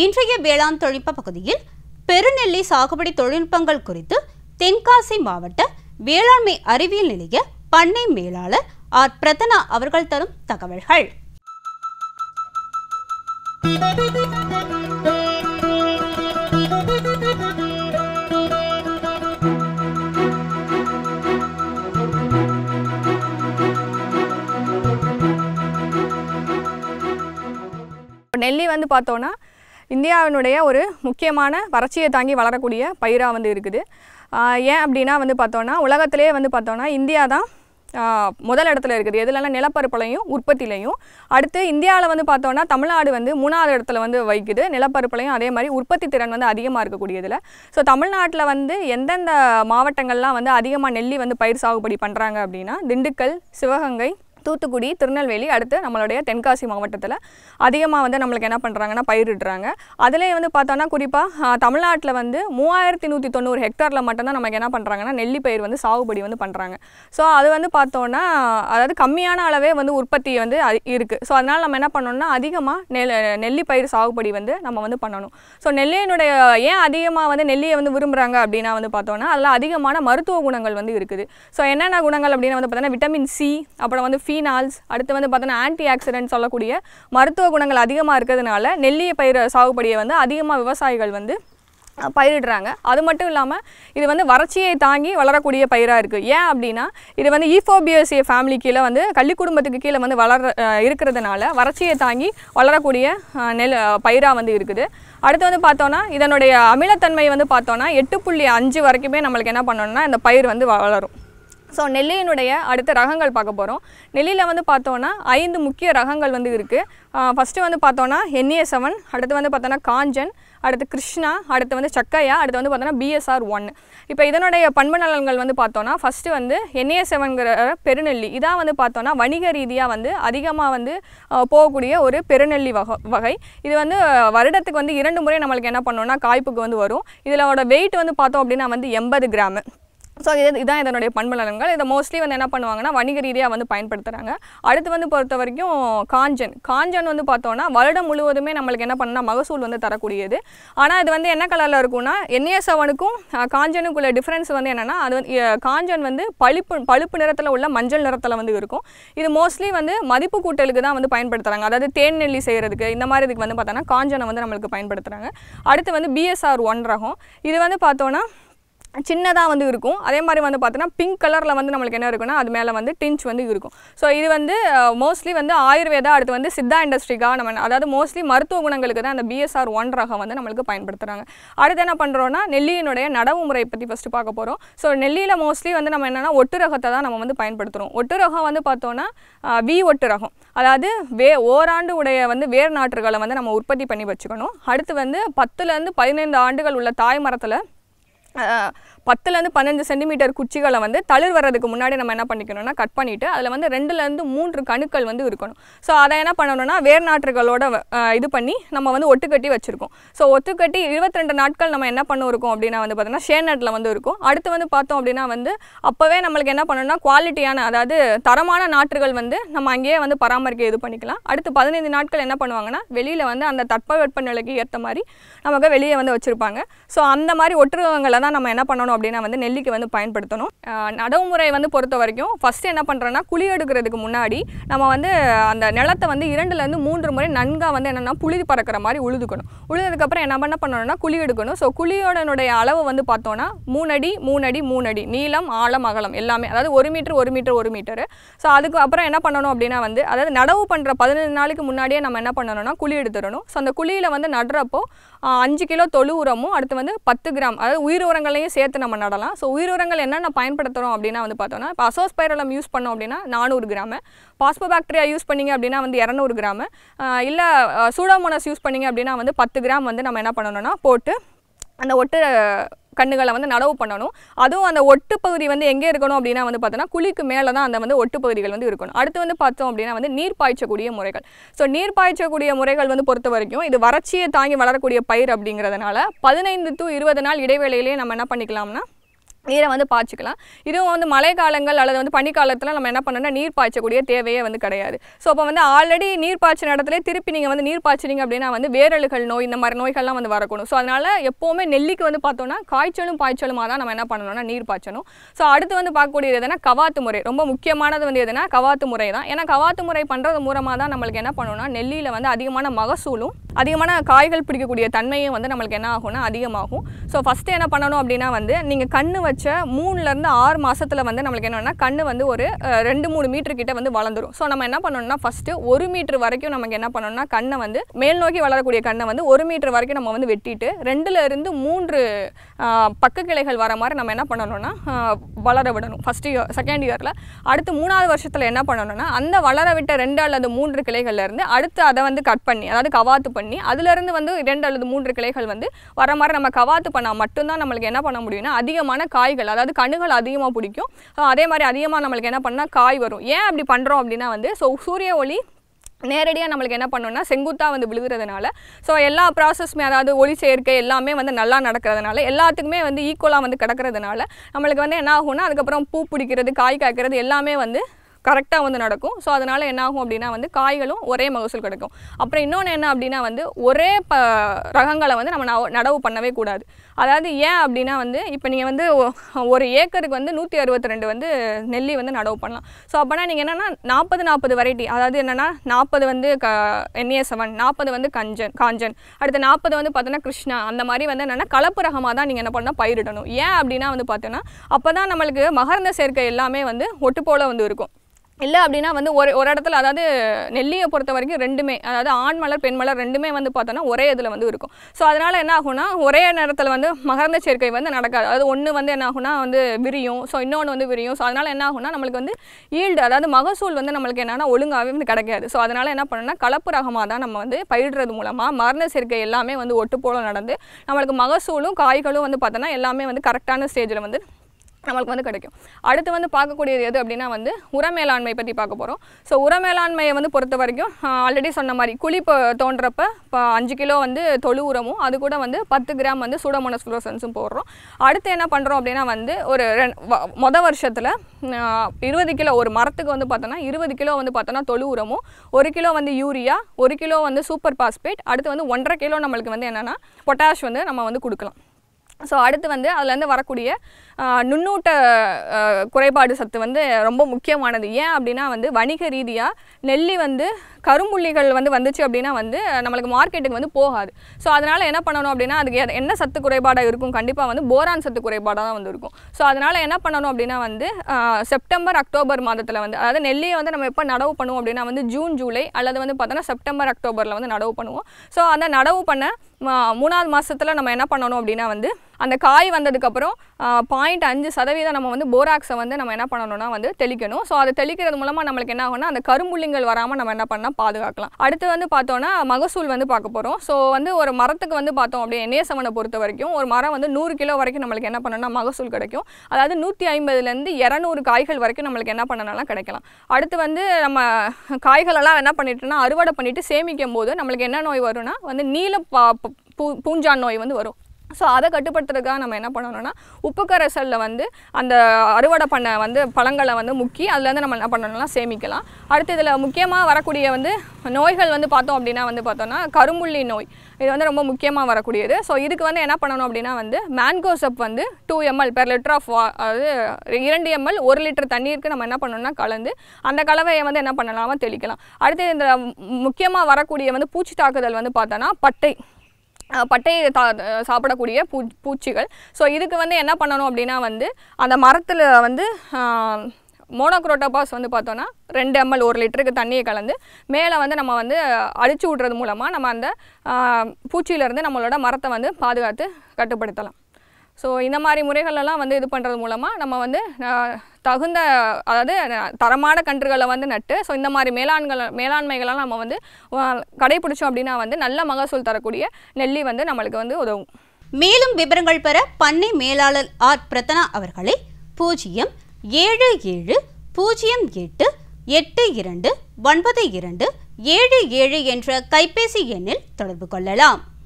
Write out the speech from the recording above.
இன்றைய வேளாண் தொழில்நுட்ப பகுதியில் பெருநெல்லி சாகுபடி தொழில்நுட்பங்கள் குறித்து தென்காசி மாவட்ட வேளாண்மை அறிவியல் நிலைய பண்ணை மேலாளர் ஆர். பிரதனா அவர்கள் தரும் தகவல்கள். நெல்லி வந்து பார்த்தோன்னா இந்தியாவினுடைய ஒரு முக்கியமான வறட்சியை தாங்கி வளரக்கூடிய பயிராக வந்து இருக்குது. ஏன் அப்படின்னா வந்து பார்த்தோன்னா உலகத்திலே வந்து பார்த்தோன்னா இந்தியா தான் முதல் இடத்துல இருக்குது. எதுலலாம் நிலப்பரப்புலையும் உற்பத்திலையும். அடுத்து இந்தியாவில் வந்து பார்த்தோன்னா தமிழ்நாடு வந்து மூணாவது இடத்துல வந்து வைக்குது. நிலப்பரப்புலையும் அதே மாதிரி உற்பத்தி திறன் வந்து அதிகமாக இருக்கக்கூடியதில். ஸோ தமிழ்நாட்டில் வந்து எந்தெந்த மாவட்டங்கள்லாம் வந்து அதிகமாக நெல்லி வந்து பயிர் சாகுபடி பண்ணுறாங்க அப்படின்னா திண்டுக்கல் சிவகங்கை தூத்துக்குடி திருநெல்வேலி அடுத்து நம்மளுடைய தென்காசி மாவட்டத்தில் அதிகமாக வந்து நம்மளுக்கு என்ன பண்ணுறாங்கன்னா பயிரிடுறாங்க அதுலேயே வந்து பார்த்தோன்னா குறிப்பாக தமிழ்நாட்டில் வந்து மூவாயிரத்தி நூற்றி தொண்ணூறு ஹெக்டாரில் மட்டும்தான் நமக்கு என்ன பண்ணுறாங்கன்னா நெல்லி பயிர் வந்து சாகுபடி வந்து பண்ணுறாங்க ஸோ அது வந்து பார்த்தோன்னா அதாவது கம்மியான அளவே வந்து உற்பத்தி வந்து இருக்குது ஸோ அதனால் நம்ம என்ன பண்ணணும்னா அதிகமாக நெல் நெல்லி பயிர் சாகுபடி வந்து நம்ம வந்து பண்ணணும். ஸோ நெல்லியினுடைய ஏன் அதிகமாக வந்து நெல்லியை வந்து விரும்புகிறாங்க அப்படின்னா வந்து பார்த்தோன்னா அதில் அதிகமான மருத்துவ குணங்கள் வந்து இருக்குது. ஸோ என்னென்ன குணங்கள் அப்படின்னு வந்து பார்த்தோன்னா விட்டமின் சி அப்புறம் வந்து ஃபீனால்ஸ் அடுத்து வந்து பார்த்தோன்னா ஆன்டி ஆக்சிடென்ட் சொல்லக்கூடிய மருத்துவ குணங்கள் அதிகமாக இருக்கிறதுனால நெல்லிய பயிர் சாகுபடியை வந்து அதிகமாக விவசாயிகள் வந்து பயிரிடுறாங்க. அது மட்டும் இல்லாமல் இது வந்து வறட்சியை தாங்கி வளரக்கூடிய பயிராக இருக்குது ஏன் அப்படின்னா இது வந்து ஈஃபோபியோசிய ஃபேமிலி கீழே வந்து கள்ளி குடும்பத்துக்கு கீழே வந்து வளர இருக்கிறதுனால வறட்சியை தாங்கி வளரக்கூடிய நெல் பயிராக வந்து இருக்குது. அடுத்து வந்து பார்த்தோன்னா இதனுடைய அமிலத்தன்மை வந்து பார்த்தோன்னா எட்டு புள்ளி அஞ்சு வரைக்குமே நம்மளுக்கு என்ன பண்ணணும்னா இந்த பயிர் வந்து வளரும். ஸோ நெல்லியினுடைய அடுத்த ரகங்கள் பார்க்க போகிறோம் நெல்லியில் வந்து பார்த்தோன்னா ஐந்து முக்கிய ரகங்கள் வந்து இருக்குது ஃபஸ்ட்டு வந்து பார்த்தோன்னா என்ஏ செவன் அடுத்து வந்து பார்த்தோன்னா காஞ்சன் அடுத்து கிருஷ்ணா அடுத்து வந்து சக்கையா அடுத்து வந்து பார்த்தோன்னா பிஎஸ்ஆர் ஒன். இப்போ இதனுடைய பண்பு நலன்கள் வந்து பார்த்தோன்னா ஃபஸ்ட்டு வந்து என்ஏ செவன்கிற பெருநெல்லி. இதான் வந்து பார்த்தோன்னா வணிக ரீதியாக வந்து அதிகமாக வந்து போகக்கூடிய ஒரு பெருநெல்லி வகை வகை. இது வந்து வருடத்துக்கு வந்து இரண்டு முறை நம்மளுக்கு என்ன பண்ணோன்னா காய்ப்புக்கு வந்து வரும். இதில் வெயிட் வந்து பார்த்தோம் அப்படின்னா வந்து எண்பது கிராமு. ஸோ இது இதுதான் இதனுடைய பண்பு நலன்கள் இதை மோஸ்ட்லி வந்து என்ன பண்ணுவாங்கன்னா வணிக ரீதியாக வந்து பயன்படுத்துகிறாங்க அடுத்து வந்து பொறுத்த வரைக்கும் காஞ்சன். காஞ்சன் வந்து பார்த்தோன்னா வருடம் முழுவதுமே நம்மளுக்கு என்ன பண்ணால் மகசூல் வந்து தரக்கூடியது. ஆனால் இது வந்து என்ன கலரில் இருக்கும்னா என்ஏஎஸ் செவனுக்கும் காஞ்சனுக்குள்ள டிஃப்ரென்ஸ் வந்து என்னென்னா அது வந்து காஞ்சன் வந்து பழுப்பு பழுப்பு நிறத்தில் உள்ள மஞ்சள் நிறத்தில் வந்து இருக்கும். இது மோஸ்ட்லி வந்து மதிப்பு கூட்டலுக்கு தான் வந்து பயன்படுத்துகிறாங்க அதாவது தேன் நெல்லி செய்கிறதுக்கு இந்த மாதிரி இதுக்கு வந்து பார்த்தோன்னா காஞ்சனை வந்து நம்மளுக்கு பயன்படுத்துகிறாங்க அடுத்து வந்து பிஎஸ்ஆர் ஒன் ரகம். இது வந்து பார்த்தோன்னா சின்னதாக வந்து இருக்கும். அதே மாதிரி வந்து பார்த்தோன்னா பிங்க் கலரில் வந்து நம்மளுக்கு என்ன இருக்குன்னா அது மேலே வந்து டிஞ்ச் வந்து இருக்கும். ஸோ இது வந்து மோஸ்ட்லி வந்து ஆயுர்வேதா அடுத்து வந்து சித்தா இண்டஸ்ட்ரிக்காக நம்ம அதாவது மோஸ்ட்லி மருத்துவ குணங்களுக்கு தான் அந்த பிஎஸ்ஆர் ஒன் ரகம் வந்து நம்மளுக்கு பயன்படுத்துகிறாங்க அடுத்து என்ன பண்ணுறோன்னா நெல்லியினுடைய நடவு முறை பற்றி ஃபஸ்ட்டு பார்க்க போகிறோம் ஸோ நெல்லியில் மோஸ்ட்லி வந்து நம்ம என்னென்னா ஒட்டு ரகத்தை தான் நம்ம வந்து பயன்படுத்துகிறோம் ஒட்டு ரகம் வந்து பார்த்தோன்னா வி ஒட்டு ரகம். அதாவது வே ஓராண்டு உடைய வந்து வேர் நாற்றுகளை வந்து நம்ம உற்பத்தி பண்ணி வச்சுக்கணும். அடுத்து வந்து பத்துலேருந்து பதினைந்து ஆண்டுகள் உள்ள தாய் மரத்தில் 呃 பத்துலேருந்து பதினஞ்சு சென்டிமீட்டர் குச்சிகளை வந்து தளிர் வர்றதுக்கு முன்னாடி நம்ம என்ன பண்ணிக்கணும்னா கட் பண்ணிவிட்டு அதில் வந்து ரெண்டுலேருந்து மூன்று கணுக்கள் வந்து இருக்கணும். ஸோ அதை என்ன பண்ணணும்னா வேர் நாற்றுகளோட இது பண்ணி நம்ம வந்து ஒட்டுக்கட்டி வச்சுருக்கோம். ஸோ ஒட்டுக்கட்டி இருபத்திரெண்டு நாட்கள் நம்ம என்ன பண்ண இருக்கோம் அப்படின்னா வந்து பார்த்தோன்னா ஷேநட்டில் வந்து இருக்கும். அடுத்து வந்து பார்த்தோம் அப்படின்னா வந்து அப்போவே நம்மளுக்கு என்ன பண்ணணும்னா குவாலிட்டியான அதாவது தரமான நாற்றுகள் வந்து நம்ம அங்கேயே வந்து பராமரிக்க இது பண்ணிக்கலாம். அடுத்து பதினைந்து நாட்கள் என்ன பண்ணுவாங்கன்னா வெளியில் வந்து அந்த தட்பவெப்ப நிலைக்கு ஏற்ற மாதிரி நமக்கு வெளியே வந்து வச்சுருப்பாங்க. ஸோ அந்த மாதிரி ஒட்டுருவங்களை தான் நம்ம என்ன பண்ணணும் அப்படின்னா வந்து நெல்லிக்கு வந்து பயன்படுத்தணும். நடவுமுறை வந்து பொறுத்த வரைக்கும் ஃபஸ்ட்டு என்ன பண்ணுறோன்னா குழி எடுக்கிறதுக்கு முன்னாடி நம்ம வந்து அந்த நிலத்தை வந்து இரண்டுலேருந்து மூன்று முறை நன்காக வந்து என்னென்னா புழுதி பறக்கிற மாதிரி உழுதுக்கணும். உழுதுக்கப்புறம் என்ன பண்ண பண்ணணும்னா குழி எடுக்கணும். ஸோ குழியோடனுடைய அளவு வந்து பார்த்தோன்னா மூணடி மூணடி மூணடி நீளம் ஆழம் அகலம் எல்லாமே. அதாவது ஒரு மீட்டர் ஒரு மீட்டர் ஒரு மீட்டர். ஸோ அதுக்கு அப்புறம் என்ன பண்ணணும் அப்படின்னா வந்து அதாவது நடவு பண்ணுற பதினஞ்சு நாளைக்கு முன்னாடியே நம்ம என்ன பண்ணணும்னா குழி எடுத்துடணும். ஸோ அந்த குழியில் வந்து நடுறப்போ அஞ்சு கிலோ தொழு உரமும் அடுத்து வந்து பத்து கிராம். அதாவது உயிர் உரங்களையும் சேர்த்து நம்ம நடலாம். ஸோ உயிர் உரங்கள் என்னென்ன பயன்படுத்துகிறோம் அப்படின்னா வந்து பார்த்தோன்னா இப்போ அசோஸ்பைரலம் யூஸ் பண்ணோம் அப்படின்னா நானூறு கிராமு. பாஸ்போபாக்டீரியா யூஸ் பண்ணீங்க அப்படின்னா வந்து இரநூறு கிராமு. இல்லை சூடோமோனஸ் யூஸ் பண்ணீங்க அப்படின்னா வந்து பத்து கிராம் வந்து நம்ம என்ன பண்ணணும்னா போட்டு அந்த ஒட்டு கண்ணுகளை வந்து நடவு பண்ணணும். அதுவும் அந்த ஒட்டு பகுதி வந்து எங்கே இருக்கணும் அப்படின்னா வந்து பார்த்தோன்னா குழிக்கு மேலே தான் அந்த வந்து ஒட்டு பகுதிகள் வந்து இருக்கணும். அடுத்து வந்து பார்த்தோம் அப்படின்னா வந்து நீர் பாய்ச்சக்கூடிய முறைகள். ஸோ நீர் பாய்ச்சக்கூடிய முறைகள் வந்து பொறுத்த வரைக்கும் இது வறட்சியை தாங்கி வளரக்கூடிய பயிர் அப்படிங்கிறதுனால பதினைந்து டு இருபது நாள் இடைவேளையிலேயே நம்ம என்ன பண்ணிக்கலாம்னா நீரை வந்து பாய்ச்சிக்கலாம். இதுவும் வந்து மழை காலங்கள் அல்லது வந்து பனிக்காலத்தில் நம்ம என்ன பண்ணணும்னா நீர் பாய்ச்சக்கூடிய தேவையே வந்து கிடையாது. ஸோ அப்போ வந்து ஆல்ரெடி நீர் பாய்ச்சின இடத்துல திருப்பி நீங்கள் வந்து நீர் பாய்ச்சினீங்க அப்படின்னா வந்து வேரலுகள் நோய் இந்த மாதிரி நோய்கள்லாம் வந்து வரக்கணும் ஸோ அதனால் எப்போவுமே நெல்லிக்கு வந்து பார்த்தோம்னா காய்ச்சலும் பாய்ச்சலுமாக தான் நம்ம என்ன பண்ணணும்னா நீர் பாய்ச்சணும். ஸோ அடுத்து வந்து பார்க்கக்கூடியது எதுனா கவாத்து முறை. ரொம்ப முக்கியமானது வந்து எதுனா கவாத்து முறை தான். ஏன்னா கவாத்து முறை பண்ணுறது மூலமாக தான் நம்மளுக்கு என்ன பண்ணணும்னா நெல்லியில் வந்து அதிகமான மகசூலும் அதிகமான காய்கள் பிடிக்கக்கூடிய தன்மையும் வந்து நம்மளுக்கு என்ன ஆகும்னா அதிகமாகும். ஸோ ஃபஸ்ட்டு என்ன பண்ணணும் அப்படின்னா வந்து நீங்கள் கண்ணு வச்ச மூணுலேருந்து ஆறு மாதத்தில் வந்து நம்மளுக்கு என்னன்னா கண் வந்து ஒரு ரெண்டு மூணு மீட்டர் கிட்ட வந்து வளர்ந்துடும் ஸோ நம்ம என்ன பண்ணணும்னா ஃபஸ்ட்டு ஒரு மீட்டர் வரைக்கும் நமக்கு என்ன பண்ணணும்னா கண்ணை வந்து மேல் நோக்கி வளரக்கூடிய கண்ணை வந்து ஒரு மீட்டர் வரைக்கும் நம்ம வந்து வெட்டிட்டு ரெண்டுலேருந்து மூன்று பக்க கிளைகள் வர மாதிரி நம்ம என்ன பண்ணணும்னா வளர விடணும். ஃபஸ்ட் இயர் செகண்ட் இயரில் அடுத்து மூணாவது வருஷத்தில் என்ன பண்ணணும்னா அந்த வளர விட்ட ரெண்டு அல்லது மூன்று கிளைகள்லேருந்து அடுத்து அதை வந்து கட் பண்ணி அதாவது கவாத்து பண்ணி அதுலேருந்து வந்து ரெண்டு அல்லது மூன்று கிளைகள் வந்து வர மாதிரி நம்ம கவாத்து பண்ணால் மட்டும்தான் நம்மளுக்கு என்ன பண்ண முடியும்னா அதிகமான காய்கள் அதாவது கணுகள் அதிகமாக பிடிக்கும். அதே மாதிரி அதிகமாக நம்மளுக்கு என்ன பண்ணால் காய் வரும். ஏன் அப்படி பண்ணுறோம் அப்படின்னா வந்து ஸோ சூரிய ஒளி நேரடியாக நம்மளுக்கு என்ன பண்ணோம்னா செங்குத்தாக வந்து விழுகிறதுனால ஸோ எல்லா ப்ராசஸுமே அதாவது ஒளி சேர்க்கை எல்லாமே வந்து நல்லா நடக்கிறதுனால எல்லாத்துக்குமே வந்து ஈக்குவலாக வந்து கிடக்கிறதுனால நம்மளுக்கு வந்து என்ன ஆகும்னா அதுக்கப்புறம் பூ பிடிக்கிறது காய் காய்க்கிறது எல்லாமே வந்து கரெக்டாக வந்து நடக்கும். ஸோ அதனால் என்ன ஆகும் அப்படின்னா வந்து காய்களும் ஒரே மகசூல் கிடைக்கும். அப்புறம் இன்னொன்று என்ன அப்படின்னா வந்து ஒரே ப ரகங்களை வந்து நம்ம நடவு பண்ணவே கூடாது. அதாவது ஏன் அப்படின்னா வந்து இப்போ நீங்கள் வந்து ஒரு ஏக்கருக்கு வந்து நூற்றி அறுபத்தி ரெண்டு வந்து நெல்லி வந்து நடவு பண்ணலாம். ஸோ அப்போனா நீங்கள் என்னென்னா நாற்பது நாற்பது வெரைட்டி அதாவது என்னென்னா நாற்பது வந்து க என்ஏ செவன் நாற்பது வந்து கஞ்சன் காஞ்சன். அடுத்து நாற்பது வந்து பார்த்தோன்னா கிருஷ்ணா. அந்த மாதிரி வந்து என்னென்னா கலப்பு ரகமாக தான் நீங்கள் என்ன பண்ணால் பயிரிடணும். ஏன் அப்படின்னா வந்து பார்த்தோன்னா அப்போ தான் நம்மளுக்கு மகரந்த சேர்க்கை எல்லாமே வந்து ஒட்டுப்போல வந்து இருக்கும். இல்லை அப்படின்னா வந்து ஒரு ஒரு இடத்துல அதாவது நெல்லியை பொறுத்த வரைக்கும் ரெண்டுமே அதாவது ஆண் மலர் பெண் மலர் ரெண்டுமே வந்து பார்த்தோன்னா ஒரே இதில் வந்து இருக்கும். ஸோ அதனால் என்ன ஆகும்னா ஒரே நேரத்தில் வந்து மகர்ந்த சேர்க்கை வந்து நடக்காது. அதாவது ஒன்று வந்து என்ன ஆகும்னா வந்து விரியும். ஸோ இன்னொன்று வந்து விரியும். ஸோ அதனால் என்ன ஆகும்னா நம்மளுக்கு வந்து ஈல்டு அதாவது மகசூல் வந்து நம்மளுக்கு என்னென்னா ஒழுங்காகவே வந்து கிடைக்காது. ஸோ அதனால் என்ன பண்ணணும்னா கலப்பு ரகமாக தான் நம்ம வந்து பயிரிடுறது மூலமாக மரண சேர்க்கை எல்லாமே வந்து ஒட்டு போல நடந்து நம்மளுக்கு மகசூலும் காய்களும் வந்து பார்த்தோன்னா எல்லாமே வந்து கரெக்டான ஸ்டேஜில் வந்து நம்மளுக்கு வந்து கிடைக்கும். அடுத்து வந்து பார்க்கக்கூடியது எது அப்படின்னா வந்து உர மேலாண்மை பற்றி பார்க்க போகிறோம் ஸோ உர மேலாண்மையை வந்து பொறுத்த வரைக்கும் ஆல்ரெடி சொன்ன மாதிரி குழி தோன்றப்ப இப்போ அஞ்சு கிலோ வந்து தொழு உரமும் அது கூட வந்து பத்து கிராம் வந்து சூடமோனஸ் ஃப்ளோசன்ஸும் போடுறோம். அடுத்து என்ன பண்ணுறோம் அப்படின்னா வந்து ஒரு ரெண் வ- மொத வருஷத்தில் இருபது கிலோ ஒரு மரத்துக்கு வந்து பார்த்தோன்னா இருபது கிலோ வந்து பார்த்தோன்னா தொழு உரமும் ஒரு கிலோ வந்து யூரியா ஒரு கிலோ வந்து சூப்பர் பாஸ்பேட் அடுத்து வந்து ஒன்றரை கிலோ நம்மளுக்கு வந்து என்னென்னா பொட்டாஷ் வந்து நம்ம வந்து கொடுக்கலாம். ஸோ அடுத்து வந்து அதுலேருந்து வரக்கூடிய நுண்ணூட்ட குறைபாடு சத்து வந்து ரொம்ப முக்கியமானது. ஏன் அப்படின்னா வந்து வணிக ரீதியாக நெல்லி வந்து கரும்புள்ளிகள் வந்து வந்துச்சு அப்படின்னா வந்து நம்மளுக்கு மார்க்கெட்டுக்கு வந்து போகாது. ஸோ அதனால் என்ன பண்ணணும் அப்படின்னா அதுக்கு எத- என்ன சத்து குறைபாடாக இருக்கும்? கண்டிப்பாக வந்து போரான் சத்து குறைபாடாக தான் வந்து இருக்கும். ஸோ அதனால் என்ன பண்ணணும் அப்படின்னா வந்து செப்டம்பர் அக்டோபர் மாதத்தில் வந்து அதாவது நெல்லியை வந்து நம்ம எப்போ நடவு பண்ணுவோம் அப்படின்னா வந்து ஜூன் ஜூலை அல்லது வந்து பார்த்தோன்னா செப்டம்பர் அக்டோபரில் வந்து நடவு பண்ணுவோம். ஸோ அந்த நடவு பண்ண மூணாவது மாதத்தில் நம்ம என்ன பண்ணணும் அப்படின்னா வந்து அந்த காய் வந்ததுக்கப்புறம் பாயிண்ட் அஞ்சு சதவீதம் நம்ம வந்து போராக்ஸை வந்து நம்ம என்ன பண்ணணும்னா வந்து தெளிக்கணும். ஸோ அதை தெளிக்கிறது மூலமாக நம்மளுக்கு என்ன ஆகும்னா அந்த கரும்புள்ளிங்கள் வராமல் நம்ம என்ன பண்ணால் பாதுகாக்கலாம். அடுத்து வந்து பார்த்தோன்னா மகசூல் வந்து பார்க்க போகிறோம் ஸோ வந்து ஒரு மரத்துக்கு வந்து பார்த்தோம் அப்படியே நேசவனை பொறுத்த வரைக்கும் ஒரு மரம் வந்து நூறு கிலோ வரைக்கும் நம்மளுக்கு என்ன பண்ணணும்னா மகசூல் கிடைக்கும். அதாவது நூற்றி ஐம்பதுலேருந்து இரநூறு காய்கள் வரைக்கும் நம்மளுக்கு என்ன பண்ணணும்னா கிடைக்கலாம். அடுத்து வந்து நம்ம காய்களெல்லாம் என்ன பண்ணிட்டோம்னா அறுவடை பண்ணிட்டு சேமிக்கும் போது நம்மளுக்கு என்ன நோய் வரும்னா வந்து நீல பா ப- பூ பூஞ்சான் நோய் வந்து வரும். ஸோ அதை கட்டுப்படுத்துறதுக்காக நம்ம என்ன பண்ணணும்னா உப்பு கரைசலில் வந்து அந்த அறுவடை பண்ண வந்து பழங்களை வந்து முக்கி அதுலேருந்து நம்ம என்ன பண்ணணும்னா சேமிக்கலாம். அடுத்து இதில் முக்கியமாக வரக்கூடிய வந்து நோய்கள் வந்து பார்த்தோம் அப்படின்னா வந்து பார்த்தோம்னா கருமுள்ளி நோய். இது வந்து ரொம்ப முக்கியமாக வரக்கூடியது. ஸோ இதுக்கு வந்து என்ன பண்ணணும் அப்படின்னா வந்து மேன்கோசப் வந்து two ml per litre of அதாவது இரண்டு எம்எல் ஒரு லிட்டர் தண்ணீருக்கு நம்ம என்ன பண்ணணும்னா கலந்து அந்த கலவையை வந்து என்ன பண்ணலாமா தெளிக்கலாம். அடுத்து இந்த முக்கியமாக வரக்கூடிய வந்து பூச்சி தாக்குதல் வந்து பார்த்தோன்னா பட்டை. பட்டையை தா சாப்பிடக்கூடிய பூ பூச்சிகள். ஸோ இதுக்கு வந்து என்ன பண்ணணும் அப்படின்னா வந்து அந்த மரத்தில் வந்து மோனோக்ரோட்டோபாஸ் வந்து பார்த்தோன்னா ரெண்டு எம்எல் ஒரு லிட்டருக்கு தண்ணியை கலந்து மேலே வந்து நம்ம வந்து அடித்து விட்றது மூலமாக நம்ம அந்த பூச்சியிலேருந்து நம்மளோட மரத்தை வந்து பாதுகாத்து கட்டுப்படுத்தலாம். ஸோ இந்த மாதிரி முறைகளெல்லாம் வந்து இது பண்ணுறது மூலமாக நம்ம வந்து தகுந்த அதாவது தரமான கன்றுகளை வந்து நட்டு ஸோ இந்த மாதிரி மேலாண்களை மேலாண்மைகளெல்லாம் நம்ம வந்து கடைபிடிச்சோம் அப்படின்னா வந்து நல்ல மகசூல் தரக்கூடிய நெல்லி வந்து நம்மளுக்கு வந்து உதவும். மேலும் விவரங்கள் பெற பண்ணை மேலாளர் ஆர். பிரதனா அவர்களை பூஜ்ஜியம் ஏழு ஏழு பூஜ்ஜியம் எட்டு எட்டு இரண்டு ஒன்பது இரண்டு ஏழு ஏழு என்ற கைபேசி எண்ணில் தொடர்பு கொள்ளலாம்.